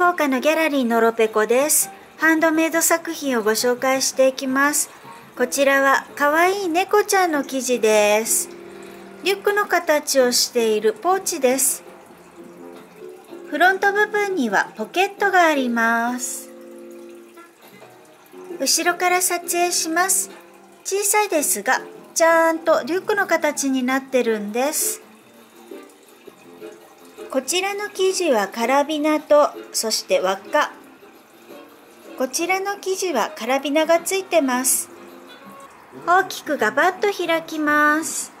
福岡のギャラリーのロペコです。ハンドメイド作品をご紹介していきます。こちらは可愛い猫ちゃんの生地です。リュックの形をしているポーチです。フロント部分にはポケットがあります。後ろから撮影します。小さいですがちゃんとリュックの形になってるんです。こちらの生地はカラビナとそして輪っか。こちらの生地はカラビナがついてます。大きくガバッと開きます。